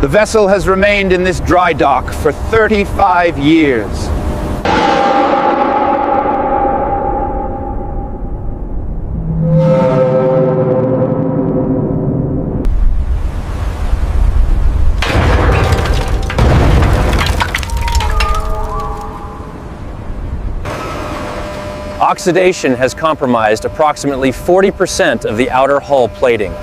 The vessel has remained in this dry dock for 35 years. Oxidation has compromised approximately 40% of the outer hull plating.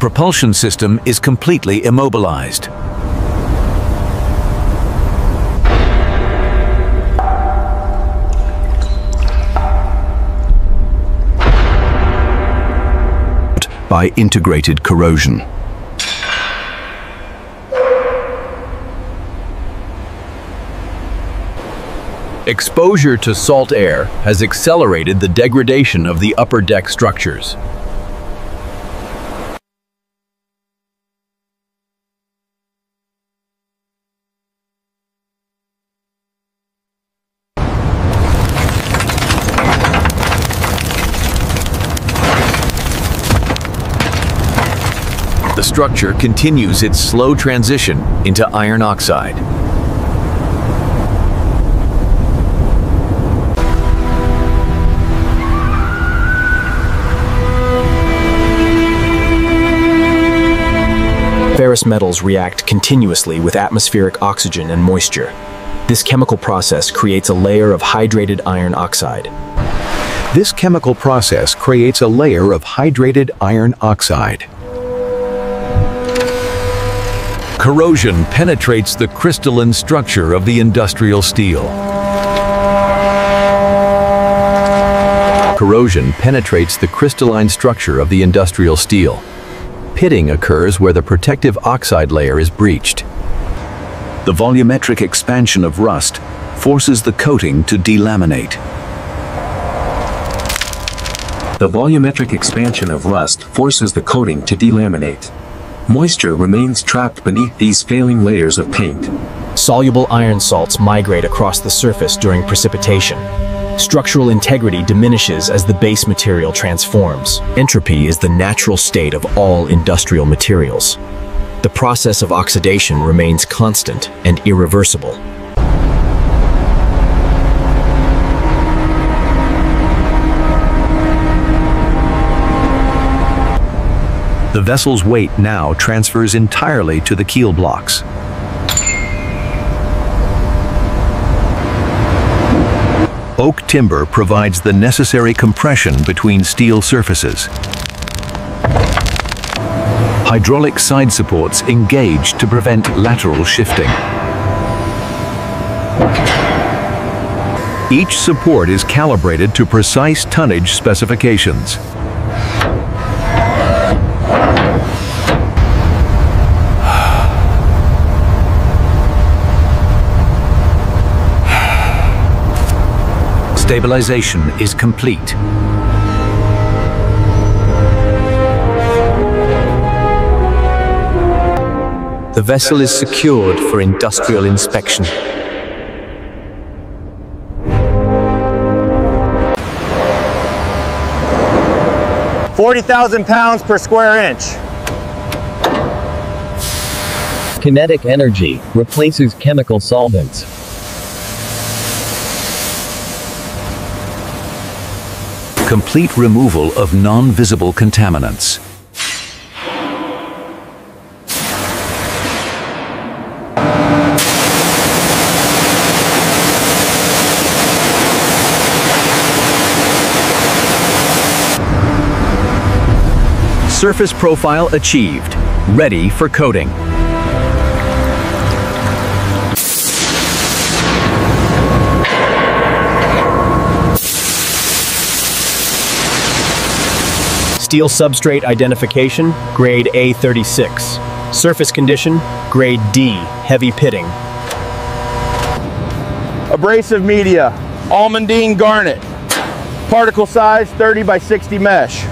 Propulsion system is completely immobilized. by integrated corrosion. Exposure to salt air has accelerated the degradation of the upper deck structures. The structure continues its slow transition into iron oxide. Ferrous metals react continuously with atmospheric oxygen and moisture. This chemical process creates a layer of hydrated iron oxide. This chemical process creates a layer of hydrated iron oxide. Corrosion penetrates the crystalline structure of the industrial steel. Corrosion penetrates the crystalline structure of the industrial steel. Pitting occurs where the protective oxide layer is breached. The volumetric expansion of rust forces the coating to delaminate. The volumetric expansion of rust forces the coating to delaminate. Moisture remains trapped beneath these failing layers of paint. Soluble iron salts migrate across the surface during precipitation. Structural integrity diminishes as the base material transforms. Entropy is the natural state of all industrial materials. The process of oxidation remains constant and irreversible. The vessel's weight now transfers entirely to the keel blocks. Oak timber provides the necessary compression between steel surfaces. Hydraulic side supports engage to prevent lateral shifting. Each support is calibrated to precise tonnage specifications. Stabilization is complete. The vessel is secured for industrial inspection. Forty thousand pounds per square inch. Kinetic energy replaces chemical solvents. Complete removal of non-visible contaminants. Surface profile achieved. Ready for coating. Steel substrate identification, grade A36. Surface condition, grade D, heavy pitting. Abrasive media, almandine garnet. Particle size 30 by 60 mesh.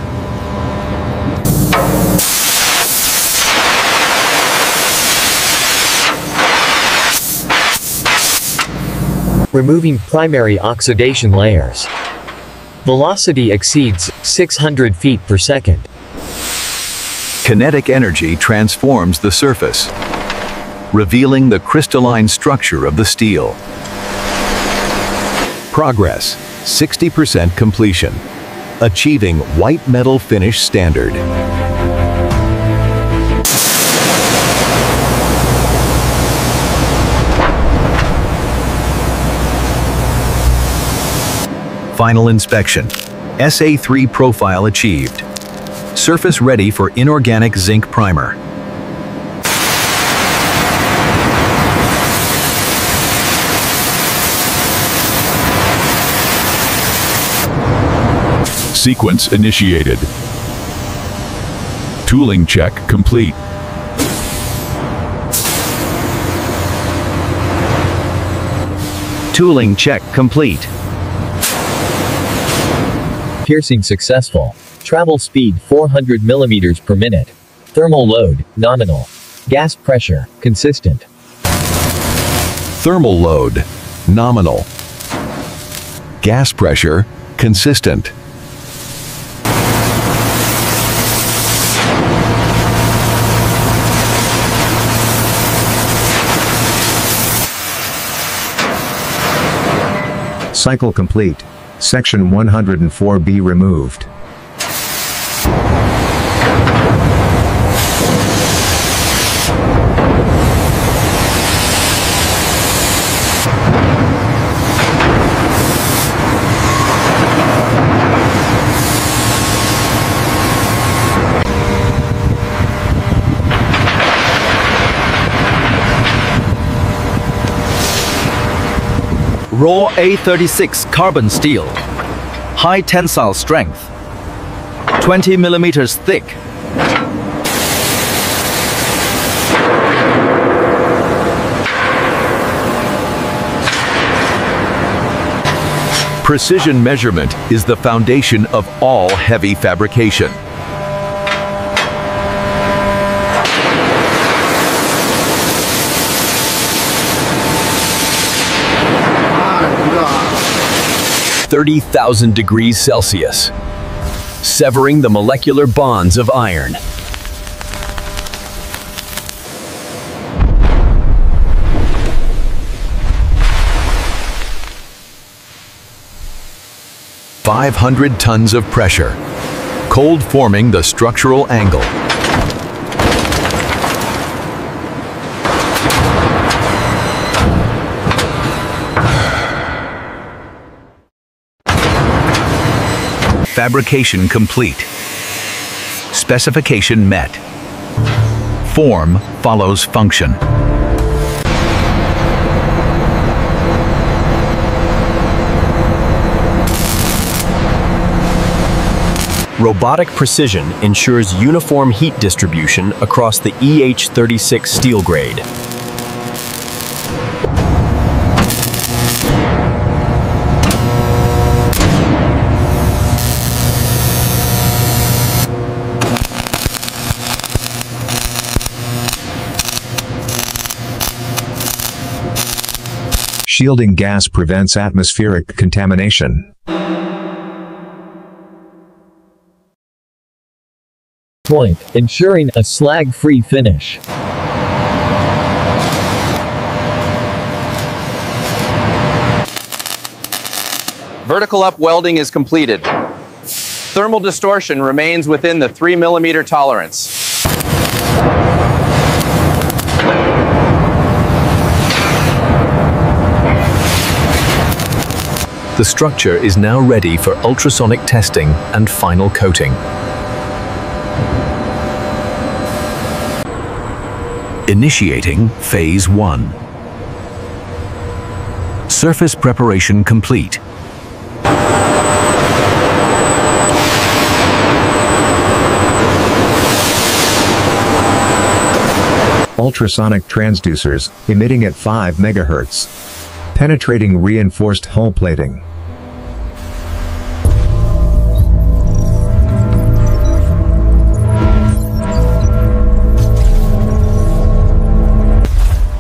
Removing primary oxidation layers. Velocity exceeds 600 feet per second. Kinetic energy transforms the surface, revealing the crystalline structure of the steel. Progress, 60% completion, achieving white metal finish standard. Final inspection. SA3 profile achieved. Surface ready for inorganic zinc primer. Sequence initiated. Tooling check complete. Tooling check complete. Piercing successful. Travel speed 400 millimeters per minute. Thermal load, nominal. Gas pressure, consistent. Thermal load, nominal. Gas pressure, consistent. Cycle complete. Section 104B removed. Raw A36 carbon steel. High tensile strength. 20 millimeters thick. Precision measurement is the foundation of all heavy fabrication. Thirty thousand degrees Celsius, severing the molecular bonds of iron. Five hundred tons of pressure, cold forming the structural angle. Fabrication complete. Specification met. Form follows function. Robotic precision ensures uniform heat distribution across the EH36 steel grade. Shielding gas prevents atmospheric contamination. Point, ensuring a slag-free finish. Vertical up welding is completed. Thermal distortion remains within the 3 millimeter tolerance. The structure is now ready for ultrasonic testing and final coating. Initiating Phase 1. Surface preparation complete. Ultrasonic transducers, emitting at 5 MHz. Penetrating reinforced hull plating.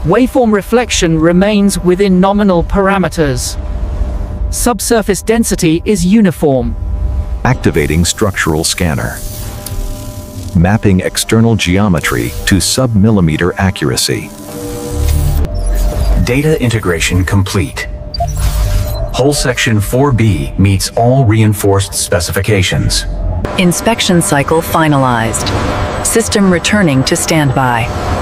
Waveform reflection remains within nominal parameters. Subsurface density is uniform. Activating structural scanner. Mapping external geometry to sub-millimeter accuracy. Data integration complete. Hull section 4B meets all reinforced specifications. Inspection cycle finalized. System returning to standby.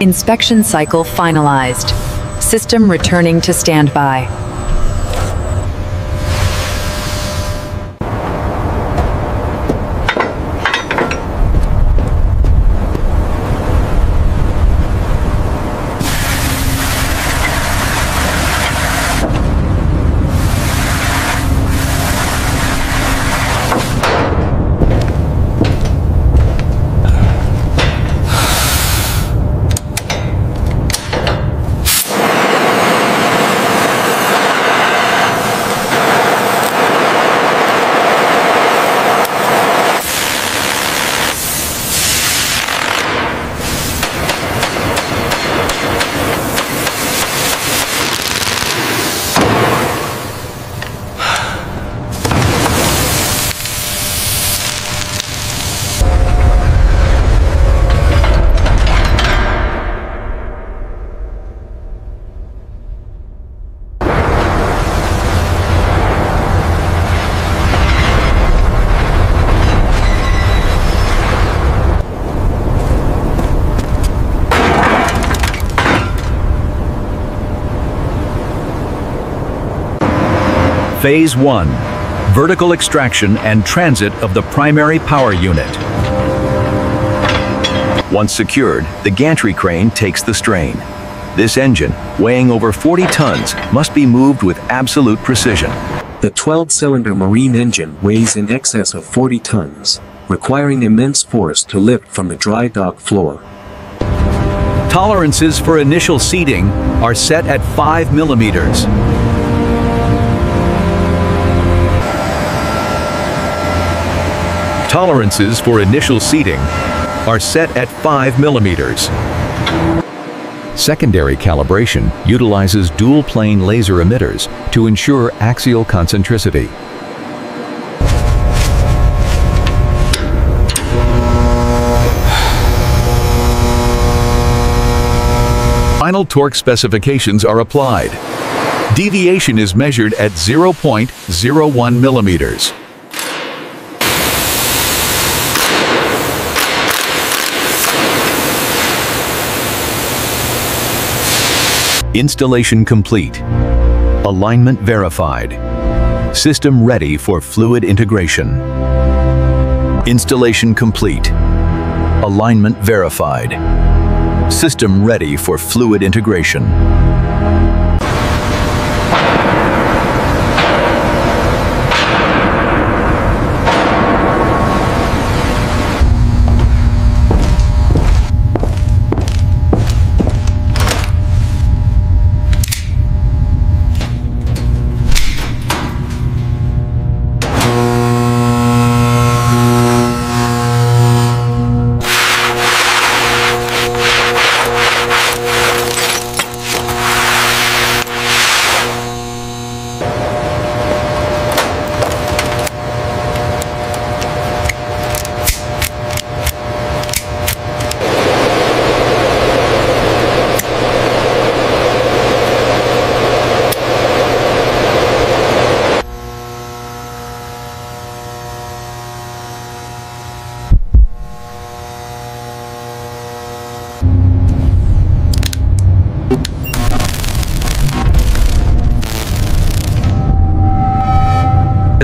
Inspection cycle finalized. System returning to standby. Phase 1. Vertical extraction and transit of the primary power unit. Once secured, the gantry crane takes the strain. This engine, weighing over 40 tons, must be moved with absolute precision. The 12-cylinder marine engine weighs in excess of 40 tons, requiring immense force to lift from the dry dock floor. Tolerances for initial seating are set at 5 millimeters. Tolerances for initial seating are set at 5 millimeters. Secondary calibration utilizes dual-plane laser emitters to ensure axial concentricity. Final torque specifications are applied. Deviation is measured at 0.01 millimeters. Installation complete. Alignment verified. System ready for fluid integration. Installation complete. Alignment verified. System ready for fluid integration.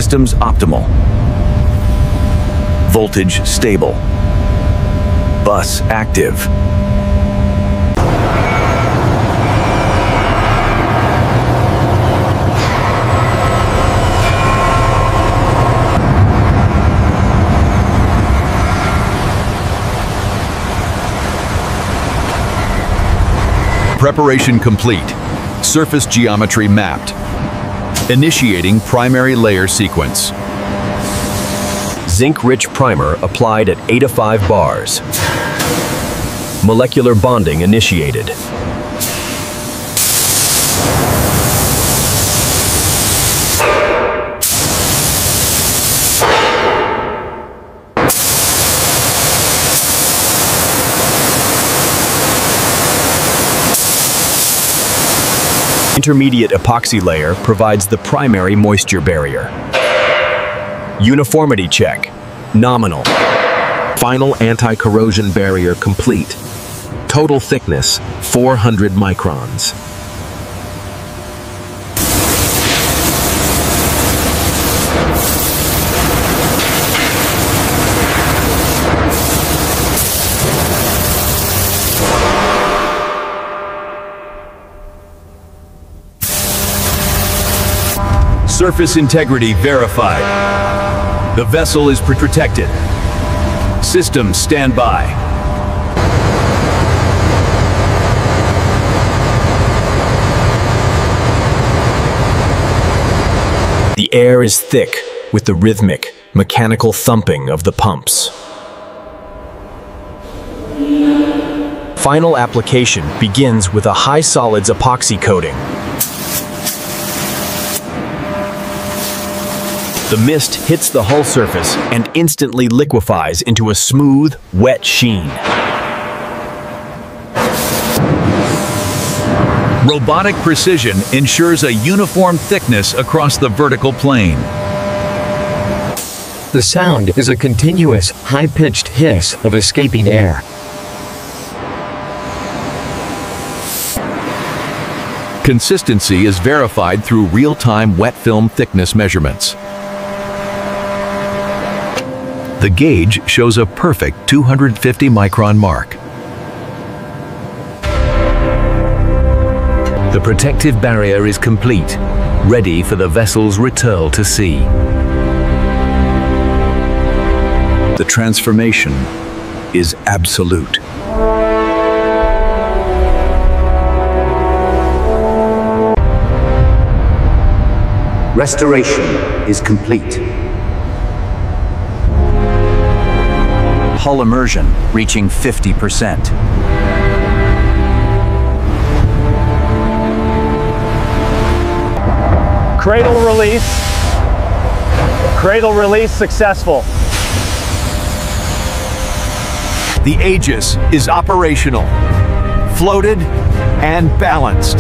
Systems optimal. Voltage stable. Bus active. Preparation complete. Surface geometry mapped. Initiating primary layer sequence. Zinc-rich primer applied at 8 to 5 bars. Molecular bonding initiated. Intermediate epoxy layer provides the primary moisture barrier. Uniformity check. Nominal. Final anti-corrosion barrier complete. Total thickness, 400 microns. Surface integrity verified. The vessel is pr- protected. Systems stand by. The air is thick with the rhythmic, mechanical thumping of the pumps. Final application begins with a high solids epoxy coating. The mist hits the hull surface and instantly liquefies into a smooth, wet sheen. Robotic precision ensures a uniform thickness across the vertical plane. The sound is a continuous, high-pitched hiss of escaping air. Consistency is verified through real-time wet film thickness measurements. The gauge shows a perfect 250 micron mark. The protective barrier is complete, ready for the vessel's return to sea. The transformation is absolute. Restoration is complete. Hull immersion reaching 50%. Cradle release. Cradle release successful. The Aegis is operational, floated and balanced.